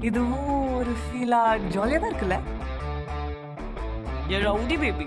இதுவும் ஒரு ஃபீலா ஜாலியா தான் இருக்குல்ல? Rowdy baby